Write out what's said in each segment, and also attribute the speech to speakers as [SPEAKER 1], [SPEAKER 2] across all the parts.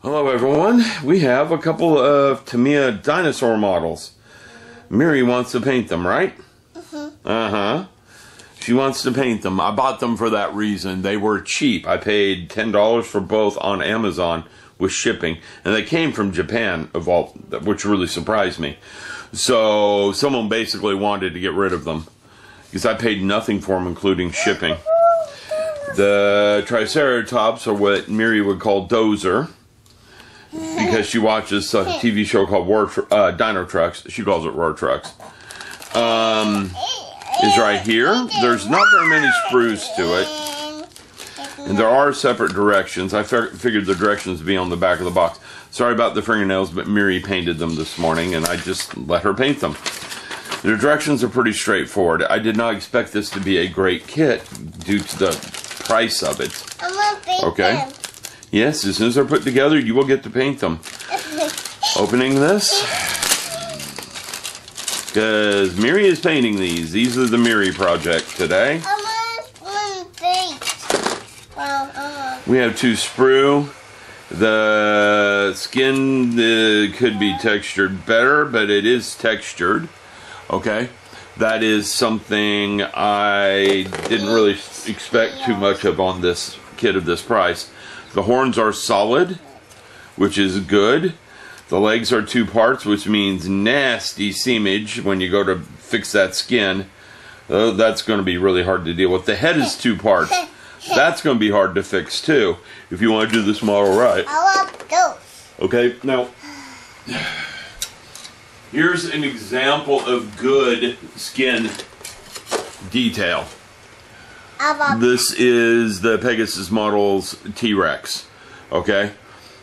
[SPEAKER 1] Hello everyone, we have a couple of Tamiya dinosaur models. Miri wants to paint them, right? Uh-huh. She wants to paint them. I bought them for that reason. They were cheap. I paid $10 for both on Amazon with shipping, and they came from Japan, of all, which really surprised me. So someone basically wanted to get rid of them because I paid nothing for them, including shipping. The Triceratops are what Miri would call dozer because she watches a TV show called War uh, Dinotrux. She calls it Roar Trucks. Um, is right here. There's not very many sprues to it. And there are separate directions. I fig- figured the directions would be on the back of the box. Sorry about the fingernails, but Miri painted them this morning, and I just let her paint them. The directions are pretty straightforward. I did not expect this to be a great kit due to the price of it.
[SPEAKER 2] I'm gonna paint
[SPEAKER 1] Okay. Yes, as soon as they're put together, you will get to paint them. Opening this. Because Miri is painting these. These are the Miri project today.
[SPEAKER 2] I'm gonna paint. Well, uh,
[SPEAKER 1] We have two sprue. The skin uh, could be textured better, but it is textured. Okay. That is something I didn't really expect too much of on this kit of this price. The horns are solid, which is good. The legs are two parts, which means nasty seamage when you go to fix that skin. Oh, that's going to be really hard to deal with. The head is two parts. That's going to be hard to fix too, if you want to do this model right.
[SPEAKER 2] I want those.
[SPEAKER 1] Okay, now here's an example of good skin detail. This is the Pegasus Models T-Rex. Okay?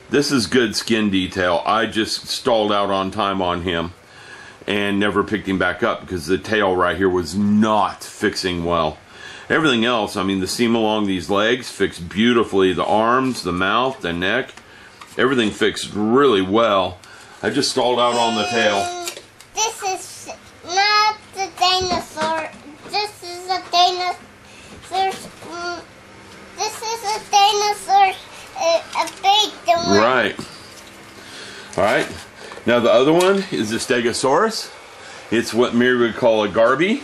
[SPEAKER 1] This is good skin detail. I just stalled out on time on him and never picked him back up because the tail right here was not fixing well. Everything else, I mean, the seam along these legs fixed beautifully. The arms, the mouth, the neck, everything fixed really well. I just stalled out on the tail.
[SPEAKER 2] This is not the dinosaur. This is a dinosaur. Mm, this is a dinosaur. Uh, a big one.
[SPEAKER 1] Right. All right. Now the other one is the Stegosaurus. It's what Miri would call a Garby.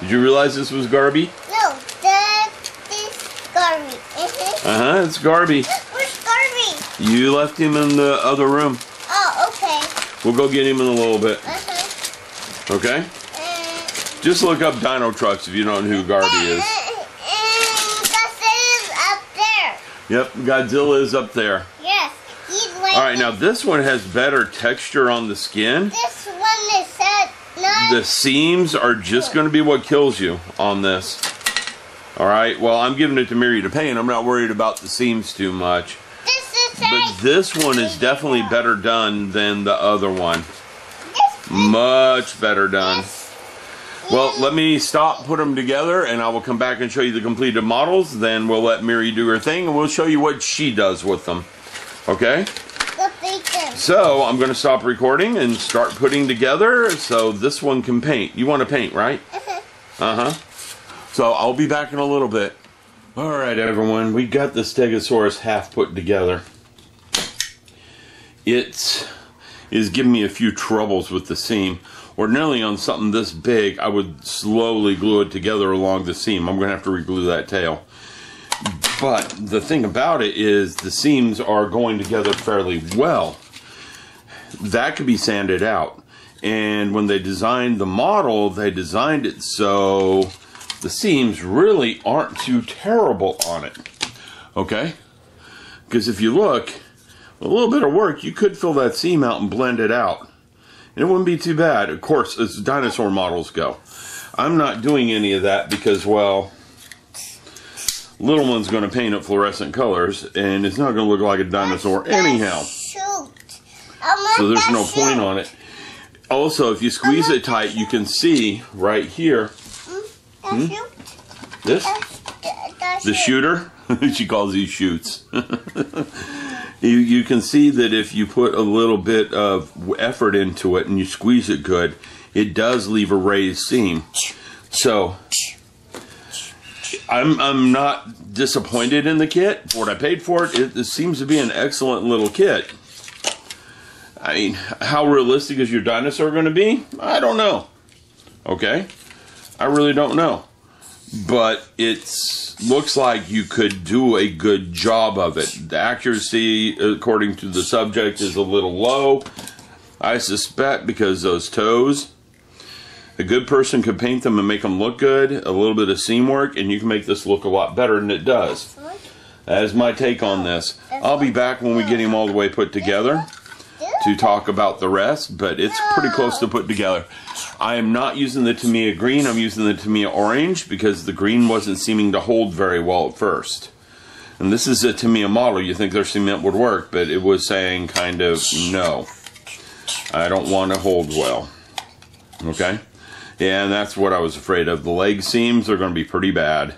[SPEAKER 1] Did you realize this was Garby?
[SPEAKER 2] No, that is Garby. Mhm.
[SPEAKER 1] Uh huh. It's Garby.
[SPEAKER 2] Where's Garby?
[SPEAKER 1] You left him in the other room.
[SPEAKER 2] Oh, okay.
[SPEAKER 1] We'll go get him in a little bit.
[SPEAKER 2] Uh-huh.
[SPEAKER 1] Okay.
[SPEAKER 2] Uh,
[SPEAKER 1] Just look up Dinotrux if you don't know who Garby is.
[SPEAKER 2] And Godzilla is up there.
[SPEAKER 1] Yep. Godzilla is up there.
[SPEAKER 2] Yes, he's like.
[SPEAKER 1] All right. Now this one has better texture on the skin.
[SPEAKER 2] This one is set.
[SPEAKER 1] The seams are just going to be what kills you on this. All right. Well, I'm giving it to Miri to paint. I'm not worried about the seams too much.
[SPEAKER 2] this is
[SPEAKER 1] But this one is definitely better done than the other one. Much better done. Well, let me stop, put them together, and I will come back and show you the completed models. Then we'll let Miri do her thing, and we'll show you what she does with them. Okay? So I'm going to stop recording and start putting together so this one can paint. You want to paint, right? Uh huh. So I'll be back in a little bit. All right, everyone, we got the Stegosaurus half put together. It is giving me a few troubles with the seam. Ordinarily, on something this big, I would slowly glue it together along the seam. I'm going to have to reglue that tail. But the thing about it is the seams are going together fairly well. That could be sanded out. And when they designed the model, they designed it so the seams really aren't too terrible on it. Okay? Because if you look, a little bit of work, you could fill that seam out and blend it out. And it wouldn't be too bad, of course, as dinosaur models go. I'm not doing any of that because, well, little one's going to paint it fluorescent colors, and it's not going to look like a dinosaur anyhow. So there's no point on it. Also, if you squeeze it tight, you can see right here hmm?
[SPEAKER 2] The shoot.
[SPEAKER 1] this
[SPEAKER 2] The,
[SPEAKER 1] the shooter. she calls these shoots. you you can see that if you put a little bit of effort into it and you squeeze it good, it does leave a raised seam. So I'm I'm not disappointed in the kit. For what I paid for it, it, it seems to be an excellent little kit. I mean, how realistic is your dinosaur going to be? I don't know. Okay, I really don't know. But it looks like you could do a good job of it. The accuracy, according to the subject, is a little low. I suspect because those toes a good person could paint them and make them look good, a little bit of seam work, and you can make this look a lot better than it does. That is my take on this. I'll be back when we get him all the way put together to talk about the rest, but it's pretty close to put together. I am not using the Tamiya green, I'm using the Tamiya orange because the green wasn't seeming to hold very well at first. And this is a Tamiya model, you think their cement would work, but it was saying kind of no. I don't want to hold well. Okay? Yeah, and that's what I was afraid of. The leg seams are going to be pretty bad.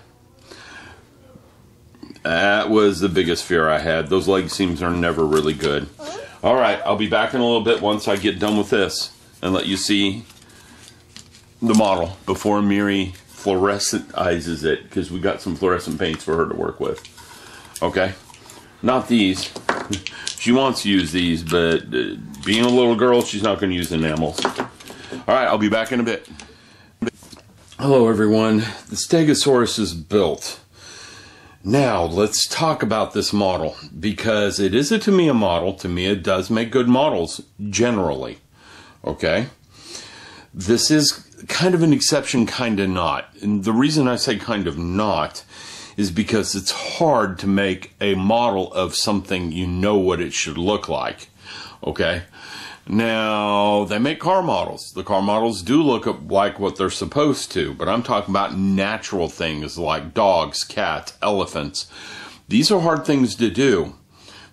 [SPEAKER 1] That was the biggest fear I had. Those leg seams are never really good. All right, I'll be back in a little bit once I get done with this and let you see the model before Miri fluorescentizes it because we got some fluorescent paints for her to work with. Okay? Not these. she wants to use these, but uh, being a little girl, she's not going to use enamels. All right, I'll be back in a bit. Hello, everyone. The Stegosaurus is built. Now, let's talk about this model because it is a Tamiya model. Tamiya does make good models generally. Okay? This is kind of an exception, kind of not. And the reason I say kind of not is because it's hard to make a model of something you know what it should look like. Okay? Now, they make car models. The car models do look like what they're supposed to, but I'm talking about natural things like dogs, cats, elephants. These are hard things to do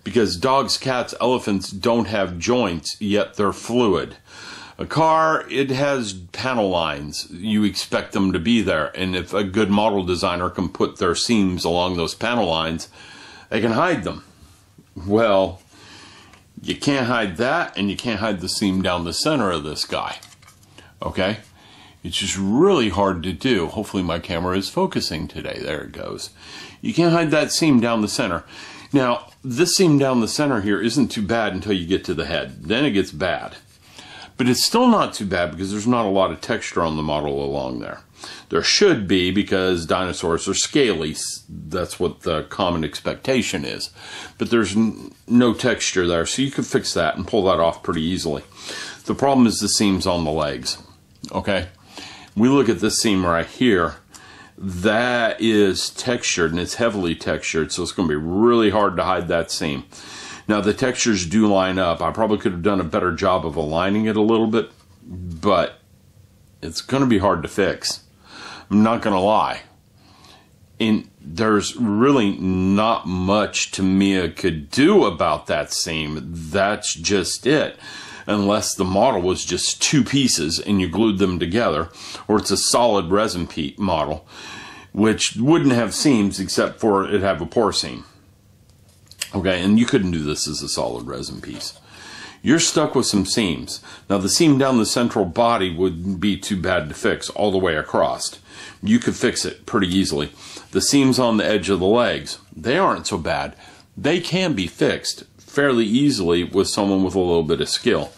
[SPEAKER 1] because dogs, cats, elephants don't have joints, yet they're fluid. A car, it has panel lines. You expect them to be there. And if a good model designer can put their seams along those panel lines, they can hide them. Well, you can't hide that, and you can't hide the seam down the center of this guy. Okay? It's just really hard to do. Hopefully my camera is focusing today. There it goes. You can't hide that seam down the center. Now, this seam down the center here isn't too bad until you get to the head. Then it gets bad. But it's still not too bad because there's not a lot of texture on the model along there. There should be because dinosaurs are scaly. That's what the common expectation is. But there's no texture there, so you can fix that and pull that off pretty easily. The problem is the seams on the legs. Okay? We look at this seam right here. That is textured and it's heavily textured, so it's going to be really hard to hide that seam. Now, the textures do line up. I probably could have done a better job of aligning it a little bit, but it's going to be hard to fix. I'm not going to lie. And there's really not much Tamiya could do about that seam. That's just it. Unless the model was just two pieces and you glued them together, or it's a solid resin peat model, which wouldn't have seams except for it have a pour seam. Okay, and you couldn't do this as a solid resin piece you're stuck with some seams. Now, the seam down the central body wouldn't be too bad to fix all the way across. You could fix it pretty easily. The seams on the edge of the legs, they aren't so bad. They can be fixed fairly easily with someone with a little bit of skill.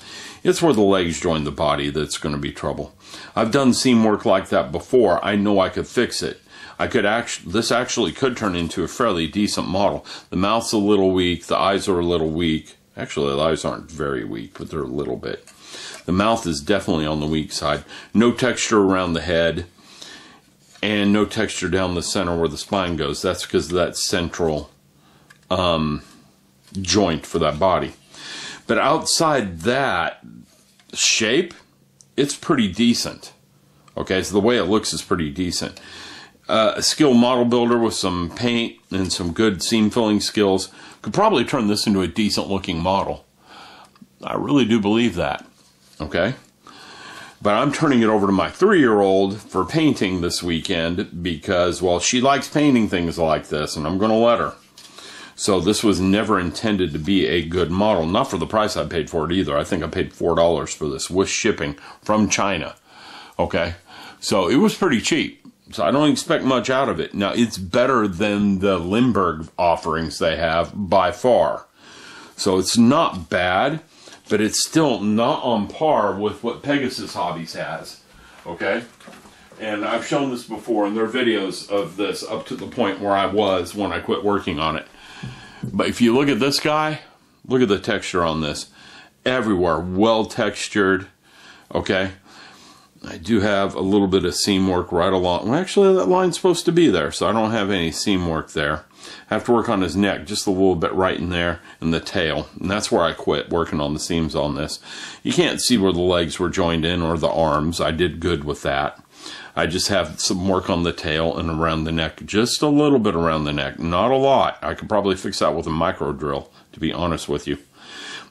[SPEAKER 1] It's where the legs join the body that's going to be trouble. I've done seam work like that before. I know I could fix it. I could actually, this actually could turn into a fairly decent model. The mouth's a little weak, the eyes are a little weak, Actually, the eyes aren't very weak, but they're a little bit. The mouth is definitely on the weak side. No texture around the head, and no texture down the center where the spine goes. That's because of that central um, joint for that body. But outside that shape, it's pretty decent. Okay, so the way it looks is pretty decent. Uh, a skilled model builder with some paint and some good seam filling skills could probably turn this into a decent looking model. I really do believe that. Okay? But I'm turning it over to my three year old for painting this weekend because, well, she likes painting things like this, and I'm going to let her. So this was never intended to be a good model. Not for the price I paid for it either. I think I paid $4 for this with shipping from China. Okay? So it was pretty cheap. So I don't expect much out of it. Now, it's better than the Lindberg offerings they have by far. So it's not bad, but it's still not on par with what Pegasus Hobbies has. Okay? And I've shown this before and there are videos of this up to the point where I was when I quit working on it. But if you look at this guy, look at the texture on this. Everywhere, well textured. Okay? I do have a little bit of seam work right along. Well, actually, that line's supposed to be there, so I don't have any seam work there. Have to work on his neck just a little bit right in there and the tail. And that's where I quit working on the seams on this. You can't see where the legs were joined in or the arms. I did good with that. I just have some work on the tail and around the neck, just a little bit around the neck, not a lot. I could probably fix that with a micro drill, to be honest with you.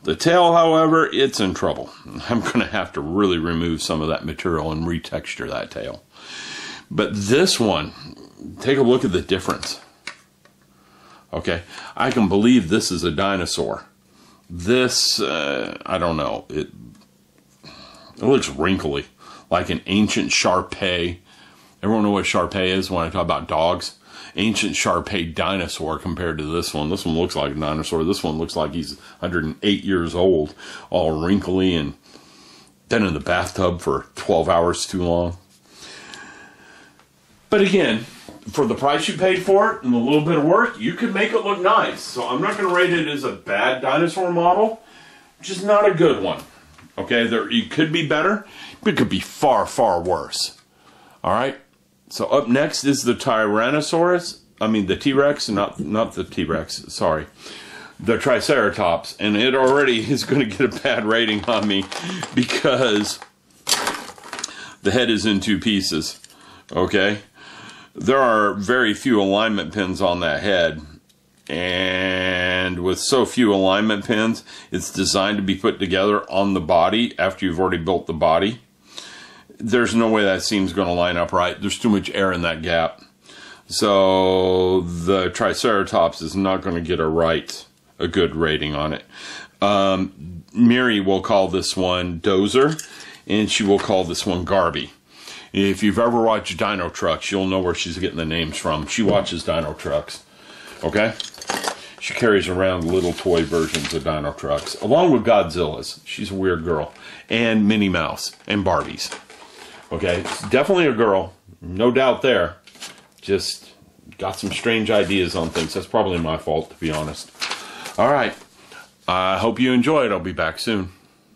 [SPEAKER 1] The tail, however, it's in trouble. I'm going to have to really remove some of that material and retexture that tail. But this one, take a look at the difference. Okay, I can believe this is a dinosaur. This, uh, I don't know, it, it looks wrinkly, like an ancient Shar Pei. Everyone know what Shar Pei is when I talk about dogs? ancient Shar Pei dinosaur compared to this one. This one looks like a dinosaur. This one looks like he's 108 years old, all wrinkly and been in the bathtub for 12 hours too long. But again, for the price you paid for it and a little bit of work, you could make it look nice. So I'm not going to rate it as a bad dinosaur model, just not a good one. Okay, there it could be better, but it could be far, far worse. All right. So up next is the Tyrannosaurus. I mean the T-Rex, not not the T-Rex. Sorry, the Triceratops, and it already is going to get a bad rating on me because the head is in two pieces. Okay, there are very few alignment pins on that head, and with so few alignment pins, it's designed to be put together on the body after you've already built the body there's no way that seam's going to line up right. There's too much air in that gap. So the Triceratops is not going to get a right, a good rating on it. Um, Miri will call this one Dozer, and she will call this one Garby. If you've ever watched Dinotrux, you'll know where she's getting the names from. She watches Dinotrux. Okay? She carries around little toy versions of Dinotrux, along with Godzilla's. She's a weird girl. And Minnie Mouse and Barbies. Okay, definitely a girl, no doubt there. Just got some strange ideas on things. That's probably my fault, to be honest. All right. I hope you enjoyed. I'll be back soon.